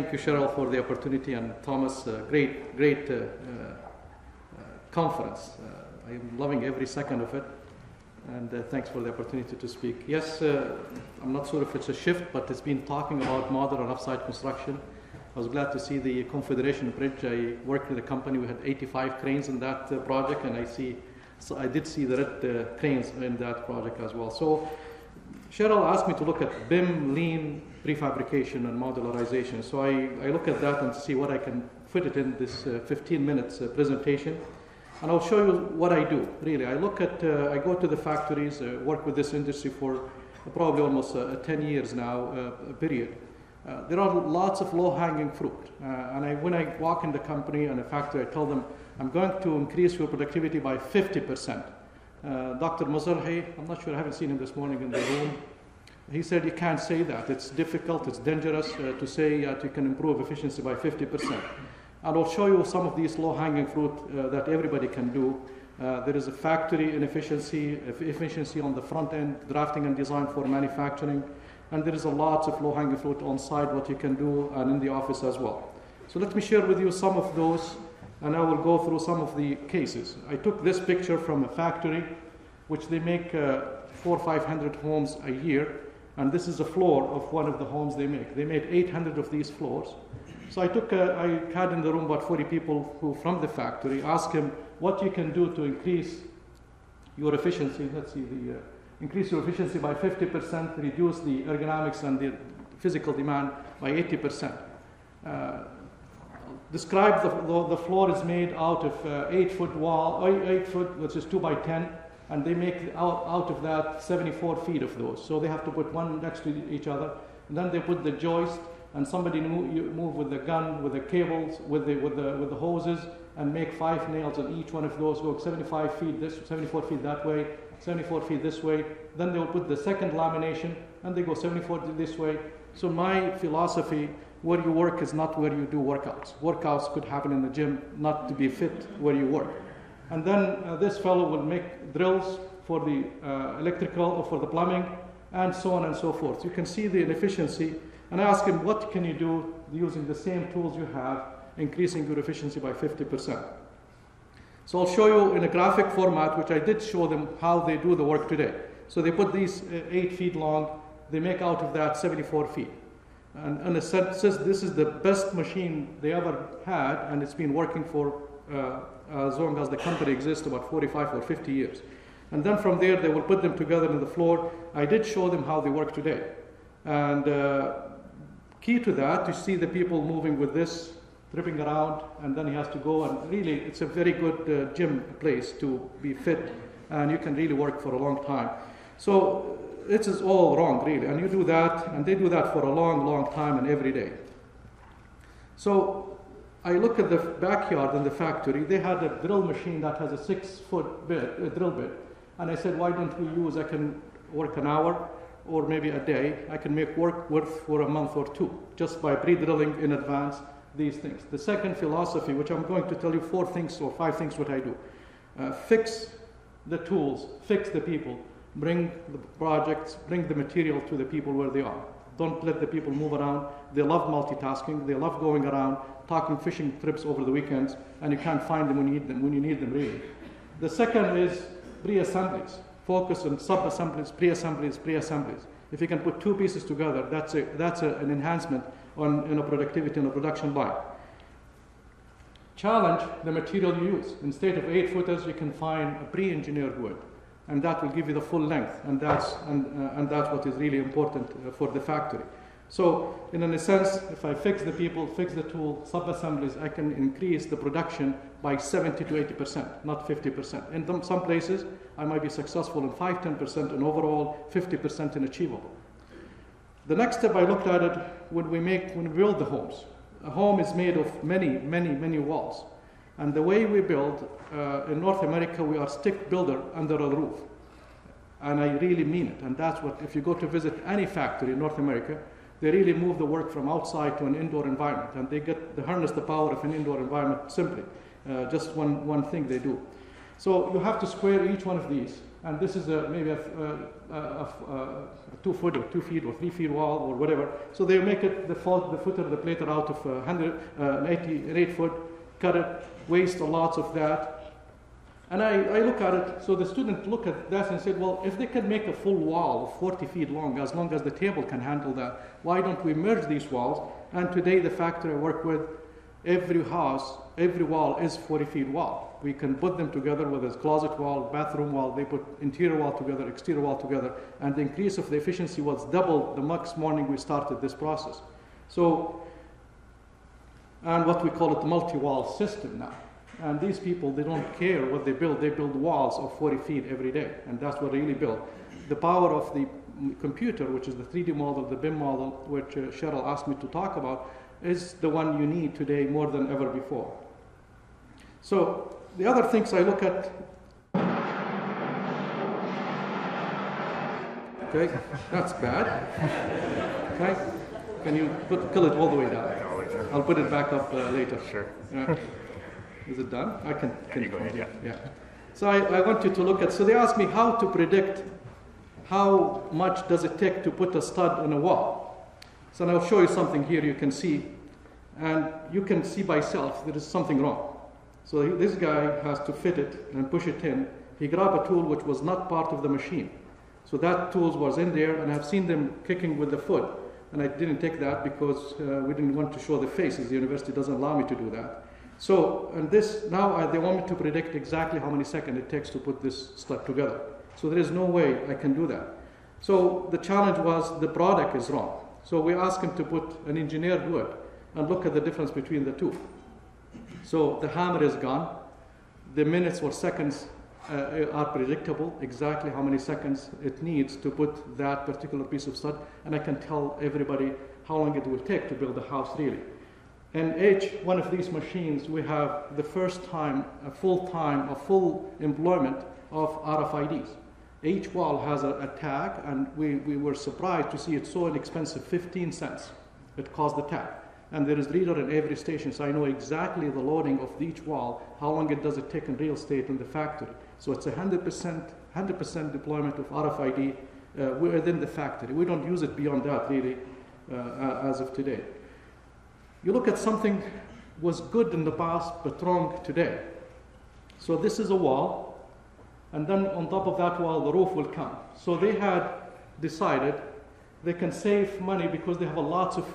thank you, Cheryl, for the opportunity, and Thomas, uh, great, great uh, uh, conference. I am loving every second of it, and thanks for the opportunity to speak. Yes, I'm not sure if it's a shift, but it's been talking about modern and offsite construction. I was glad to see the Confederation Bridge. I worked with a company. We had 85 cranes in that uh, project, and I see, so I did see the red uh, cranes in that project as well. So Cheryl asked me to look at BIM, lean, prefabrication, and modularization. So I, I look at that and see what I can fit it in this uh, 15 minutes uh, presentation. And I'll show you what I do, really. I look at, uh, I go to the factories, uh, work with this industry for probably almost 10 years now, period. Uh, there are lots of low-hanging fruit. Uh, and I, when I walk in the company and the factory, I tell them, I'm going to increase your productivity by 50%. Uh, Dr. Mazarhi, I'm not sure, I haven't seen him this morning in the room. He said you can't say that. It's difficult, it's dangerous uh, to say that you can improve efficiency by 50%. And I'll show you some of these low-hanging fruit uh, that everybody can do. Uh, there is a factory inefficiency, efficiency on the front end, drafting and design for manufacturing, and there is a lot of low-hanging fruit on site what you can do and in the office as well. So let me share with you some of those and I will go through some of the cases. I took this picture from a factory which they make uh, four or 500 homes a year and this is a floor of one of the homes they make. They made 800 of these floors. So I took, a, I had in the room about 40 people who from the factory, asked him what you can do to increase your efficiency. Let's see the, uh, increase your efficiency by 50%, reduce the ergonomics and the physical demand by 80%. Uh, describe the, the, the, floor is made out of uh, 8 foot wall, 8 foot, which is 2 by 10, and they make out, out of that 74 feet of those. So they have to put one next to each other, and then they put the joist, and somebody move, move with the gun, with the cables, with the, with the, with the hoses, and make five nails on each one of those, go 75 feet this, 74 feet that way, 74 feet this way. Then they will put the second lamination and they go 74 this way. So my philosophy, where you work is not where you do workouts. Workouts could happen in the gym, not to be fit where you work. And then uh, this fellow will make drills for the uh, electrical or for the plumbing and so on and so forth. You can see the inefficiency. And I ask him, what can you do using the same tools you have, increasing your efficiency by 50%? So I'll show you in a graphic format, which I did show them how they do the work today. So they put these uh, eight feet long, they make out of that 74 feet. And, and it says this is the best machine they ever had, and it's been working for uh, as long as the company exists, about 45 or 50 years. And then from there, they will put them together in the floor. I did show them how they work today. And uh, key to that, you see the people moving with this tripping around, and then he has to go. And really, it's a very good uh, gym place to be fit, and you can really work for a long time. So it is all wrong, really. And you do that, and they do that for a long, long time and every day. So I look at the backyard in the factory. They had a drill machine that has a six-foot bit, a drill bit, and I said, why don't we use? I can work an hour or maybe a day. I can make work worth for a month or two just by pre-drilling in advance these things. The second philosophy, which I'm going to tell you four things or five things what I do. Uh, fix the tools, fix the people, bring the projects, bring the material to the people where they are. Don't let the people move around. They love multitasking. They love going around, talking fishing trips over the weekends, and you can't find them when you need them, when you need them really. The second is pre-assemblies. Focus on sub-assemblies, pre-assemblies, pre-assemblies. If you can put two pieces together, that's, a, that's a, an enhancement on you know, productivity in a production line. Challenge the material you use. Instead of eight footers, you can find a pre-engineered wood, and that will give you the full length, and that's, and, uh, and that's what is really important uh, for the factory. So, in a sense, if I fix the people, fix the tool, sub-assemblies, I can increase the production by 70 to 80%, not 50%. In some places, I might be successful in 5, 10%, and overall 50% in achievable. The next step I looked at it when we make, when we build the homes. A home is made of many, many, many walls. And the way we build, uh, in North America, we are stick builder under a roof. And I really mean it. And that's what, if you go to visit any factory in North America, they really move the work from outside to an indoor environment. And they get, they harness the power of an indoor environment simply. Uh, just one, one thing they do. So you have to square each one of these and this is a, maybe a, a, a, a, two foot or two feet or three feet wall or whatever. So they make it the, fault, the footer, the plater out of 100, uh, 80, an 8 foot, cut it, waste a lot of that. And I, I look at it, so the student look at that and said, well, if they can make a full wall of 40 feet long, as long as the table can handle that, why don't we merge these walls? And today the factory I work with, every house, every wall is 40 feet wall. We can put them together, whether it's closet wall, bathroom wall, they put interior wall together, exterior wall together, and the increase of the efficiency was double the next morning we started this process. So, and what we call it multi-wall system now. And these people, they don't care what they build. They build walls of 40 feet every day, and that's what they really build. The power of the computer, which is the 3D model, the BIM model, which uh, Cheryl asked me to talk about, is the one you need today more than ever before. So the other things I look at. Okay, that's bad. Okay, can you put, kill it all the way down? I'll put it back up uh, later. Sure. Yeah. Is it done? I can. can you go ahead, yeah. Yeah. So I, I want you to look at. So they asked me how to predict how much does it take to put a stud in a wall. So I'll show you something here. You can see, and you can see by self there is something wrong. So he- this guy has to fit it and push it in. He grabbed a tool which was not part of the machine. So that tool was in there, and I've seen them kicking with the foot. And I didn't take that because uh, we didn't want to show the faces. The university doesn't allow me to do that. So, and this, now I, they want me to predict exactly how many seconds it takes to put this stud together. So there is no way I can do that. So the challenge was the product is wrong. So we asked him to put an engineer do it and look at the difference between the two. So the hammer is gone. The minutes or seconds uh, are predictable, exactly how many seconds it needs to put that particular piece of stud, and I can tell everybody how long it will take to build a house really. In each one of these machines, we have the first time, a full time, a full employment of RFIDs. Each wall has a, a tag, and we, we were surprised to see it so inexpensive 15 cents. It cost the tag. And there is reader in every station, so I know exactly the loading of each wall, how long it does it take in real estate in the factory. So it's a 100%, 100% deployment of RFID uh, within the factory. We don't use it beyond that, really, uh, as of today. You look at something was good in the past but wrong today. So this is a wall, and then on top of that wall, the roof will come. So they had decided they can save money because they have a lots of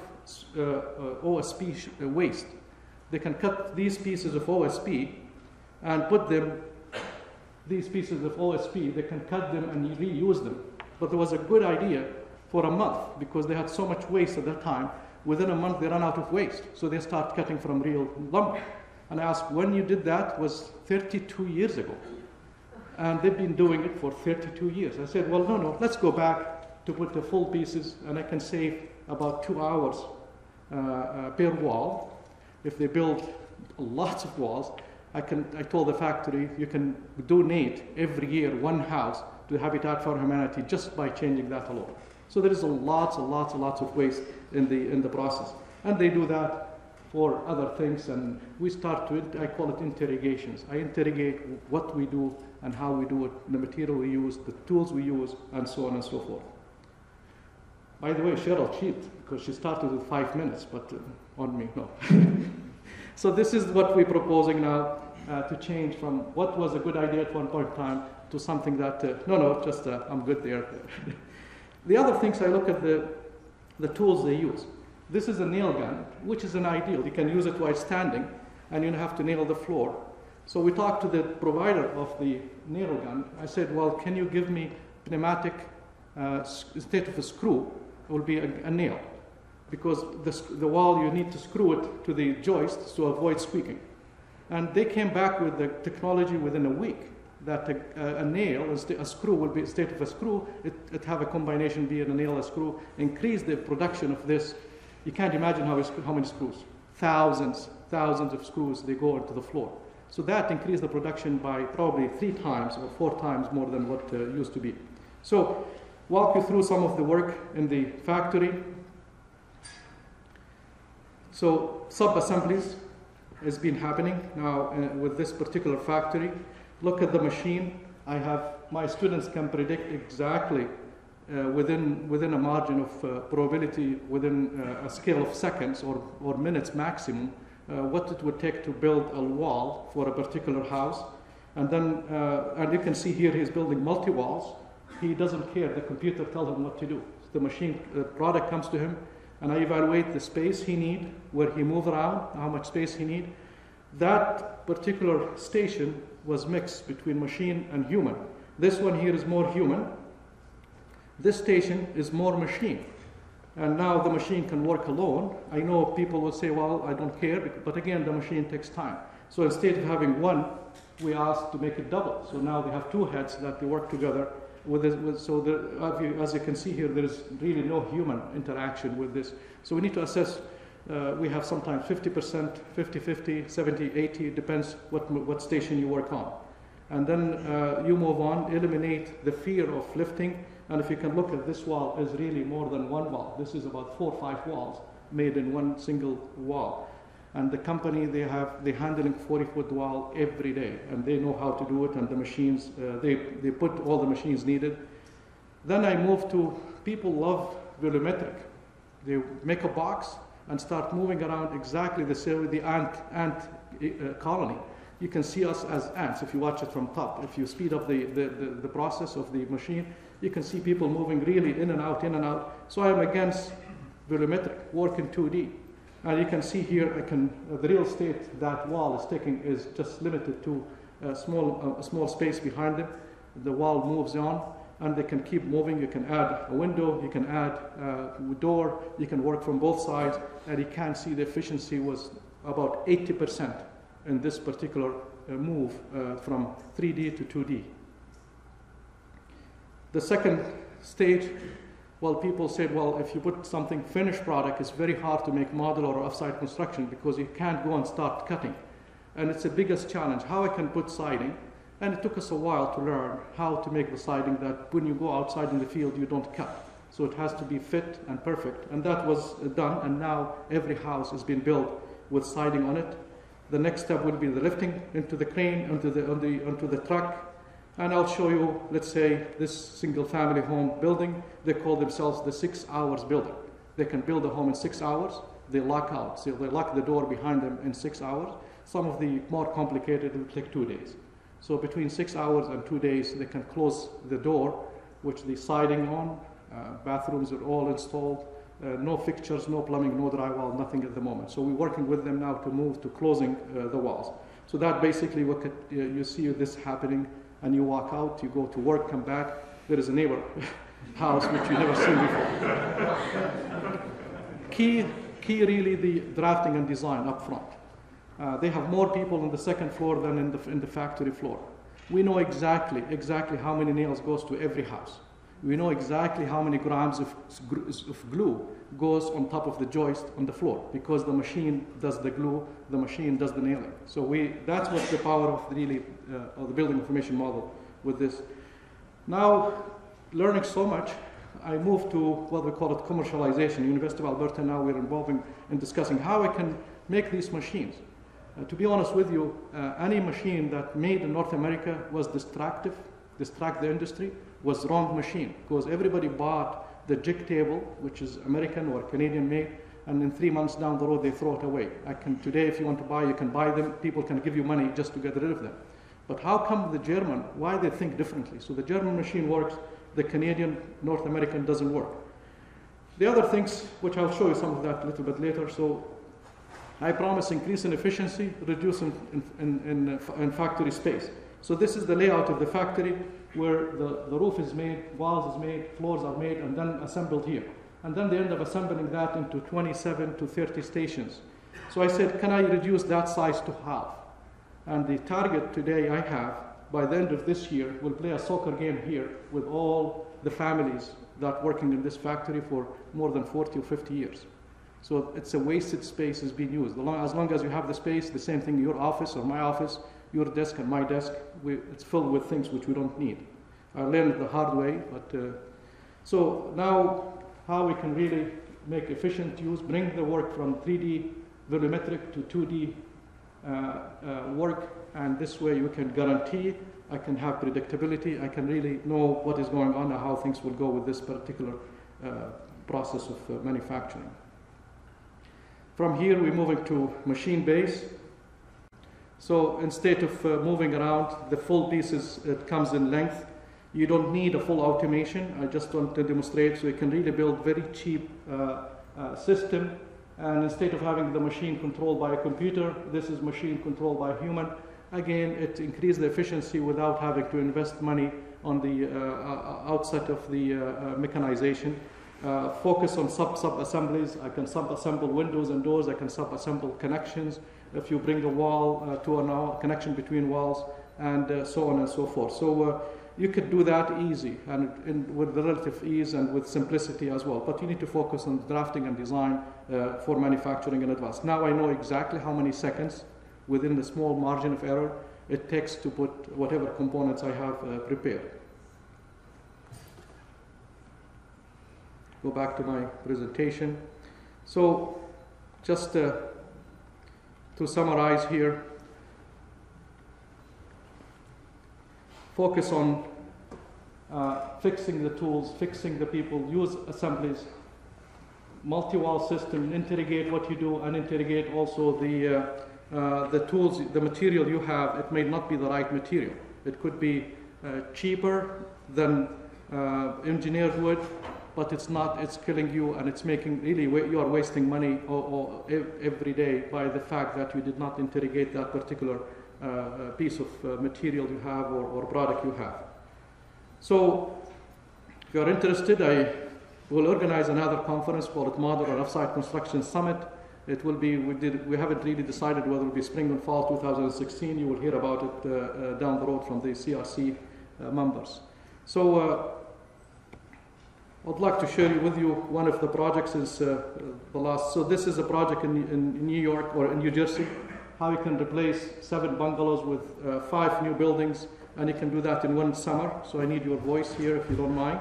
uh, uh, OSB uh, waste. They can cut these pieces of OSB and put them, these pieces of OSB, they can cut them and reuse them. But it was a good idea for a month because they had so much waste at that time. Within a month, they ran out of waste, so they start cutting from real lumber. And I asked, when you did that was 32 years ago. And they've been doing it for 32 years. I said, well, no, no, let's go back to put the full pieces, and I can save about two hours Uh, uh, per wall. If they build lots of walls, I, can, I told the factory, you can donate every year one house to Habitat for Humanity just by changing that alone. So there is a lots and lots and lots of waste in the, in the process. And they do that for other things, and we start to, I call it interrogations. I interrogate what we do and how we do it, the material we use, the tools we use, and so on and so forth. By the way, Cheryl cheated because she started with five minutes, but uh, on me, no. so this is what we're proposing now uh, to change from what was a good idea at one point in time to something that, uh, no, no, just uh, I'm good there. the other things I look at the, the tools they use. This is a nail gun, which is an ideal. You can use it while standing, and you don't have to nail the floor. So we talked to the provider of the nail gun. I said, well, can you give me pneumatic uh, instead of a screw, will be a, a nail. Because the, the wall, you need to screw it to the joist to avoid squeaking. And they came back with the technology within a week that a, a nail, a screw will be instead of a screw, it, it have a combination be a nail, a screw, increase the production of this. You can't imagine how, how many screws. Thousands, thousands of screws, they go into the floor. So that increased the production by probably three times or four times more than what uh, used to be. So walk you through some of the work in the factory. So sub-assemblies has been happening now uh, with this particular factory. Look at the machine. I have my students can predict exactly uh, within within a margin of uh, probability within uh, a scale of seconds or, or minutes maximum uh, what it would take to build a wall for a particular house and then uh, and you can see here he's building multi walls he doesn't care the computer tells him what to do the machine the product comes to him and I evaluate the space he need where he move around how much space he need that particular station was mixed between machine and human. This one here is more human. This station is more machine. And now the machine can work alone. I know people will say, well, I don't care, but again, the machine takes time. So instead of having one, we asked to make it double. So now they have two heads that they work together. With this, with, so the, as you can see here, there is really no human interaction with this. So we need to assess uh, we have sometimes 50%, 50 50, 70 80, depends what, what station you work on. And then uh, you move on, eliminate the fear of lifting. And if you can look at this wall, is really more than one wall. This is about four or five walls made in one single wall. And the company, they have, they're handling 40 foot wall every day. And they know how to do it, and the machines, uh, they, they put all the machines needed. Then I move to people love volumetric. They make a box, and start moving around exactly the same with the ant, ant uh, colony. You can see us as ants if you watch it from top. If you speed up the, the, the, the, process of the machine, you can see people moving really in and out, in and out. So I'm against volumetric, work in 2D. And you can see here, can, uh, the real estate that wall is taking is just limited to a small, uh, a small space behind them. The wall moves on and they can keep moving. You can add a window, you can add a door, you can work from both sides, and you can see the efficiency was about 80% in this particular uh, move uh, from 3D to 2D. The second stage, well, people said, well, if you put something finished product, it's very hard to make modular or off-site construction because you can't go and start cutting. And it's the biggest challenge, how I can put siding, and it took us a while to learn how to make the siding that when you go outside in the field, you don't cut. So it has to be fit and perfect. And that was done, and now every house has been built with siding on it. The next step will be the lifting into the crane, onto the, on the, onto the truck. And I'll show you, let's say, this single family home building. They call themselves the six hours building. They can build a home in six hours. They lock out, so they lock the door behind them in six hours. Some of the more complicated will take two days. So between six hours and two days, they can close the door, which the siding on, uh, bathrooms are all installed, uh, no fixtures, no plumbing, no drywall, nothing at the moment. So we're working with them now to move to closing uh, the walls. So that basically, what could, uh, you see this happening, and you walk out, you go to work, come back, there is a neighbor house which you never seen before. key, key really the drafting and design up front. Uh, they have more people on the second floor than in the, in the factory floor. We know exactly, exactly how many nails goes to every house. We know exactly how many grams of, of glue goes on top of the joist on the floor because the machine does the glue, the machine does the nailing. So we, that's what the power of the really, uh, of the building information model with this. Now, learning so much, I moved to what we call it commercialization. University of Alberta now we're involving in discussing how I can make these machines. Uh, to be honest with you, uh, any machine that made in North America was destructive, distract the industry, was wrong machine because everybody bought the jig table, which is American or Canadian made, and in three months down the road they throw it away. I can today, if you want to buy, you can buy them. People can give you money just to get rid of them. But how come the German? Why they think differently? So the German machine works, the Canadian, North American doesn't work. The other things, which I'll show you some of that a little bit later. So I promise increase in efficiency, reduce in, in, in, in, factory space. So this is the layout of the factory where the, the roof is made, walls is made, floors are made, and then assembled here. And then they end up assembling that into 27 to 30 stations. So I said, can I reduce that size to half? And the target today I have, by the end of this year, will play a soccer game here with all the families that working in this factory for more than 40 or 50 years. So it's a wasted space is being used. As long as you have the space, the same thing, your office or my office, your desk and my desk, we, it's filled with things which we don't need. I learned the hard way, but uh, so now how we can really make efficient use, bring the work from 3D volumetric to 2D uh, uh, work, and this way you can guarantee I can have predictability. I can really know what is going on and how things will go with this particular uh, process of uh, manufacturing. From here, we're moving to machine base. So instead of uh, moving around the full pieces, it comes in length. You don't need a full automation. I just want to demonstrate so you can really build very cheap uh, uh, system. And instead of having the machine controlled by a computer, this is machine controlled by a human. Again, it increases the efficiency without having to invest money on the uh, uh, outset of the uh, mechanization. Focus on sub sub assemblies. I can sub assemble windows and doors. I can sub assemble connections. If you bring a wall uh, to a connection between walls, and uh, so on and so forth. So uh, you could do that easy and in, with relative ease and with simplicity as well. But you need to focus on drafting and design uh, for manufacturing in advance. Now I know exactly how many seconds within the small margin of error it takes to put whatever components I have uh, prepared. Go back to my presentation. So just uh, to summarize here, focus on uh, fixing the tools, fixing the people, use assemblies, multi-wall system, interrogate what you do, and interrogate also the, uh, uh, the tools, the material you have. It may not be the right material. It could be uh, cheaper than uh, engineered wood, but it's not, it's killing you and it's making really, you are wasting money or, or every day by the fact that you did not interrogate that particular uh, uh, piece of uh, material you have or, or product you have. So, if you are interested, I will organize another conference called Modular Offsite Construction Summit. It will be, we, did, we haven't really decided whether it will be spring or fall 2016. You will hear about it uh, uh, down the road from the CRC uh, members. So I'd like to share with you one of the projects is uh, the last. So this is a project in, in, New York or in New Jersey, how you can replace seven bungalows with uh, five new buildings, and you can do that in one summer. So I need your voice here if you don't mind.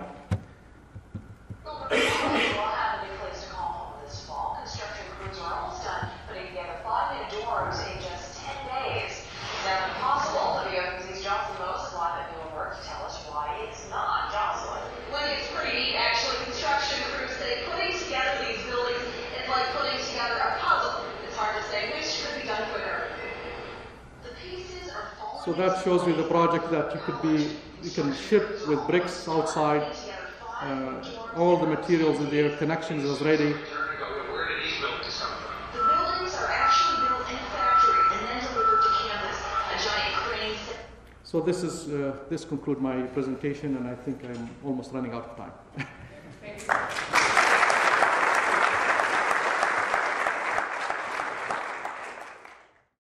So that shows you the project that you could be, you can ship with bricks outside. Uh, all the materials in there, connections is ready. So this is uh, this conclude my presentation, and I think I'm almost running out of time.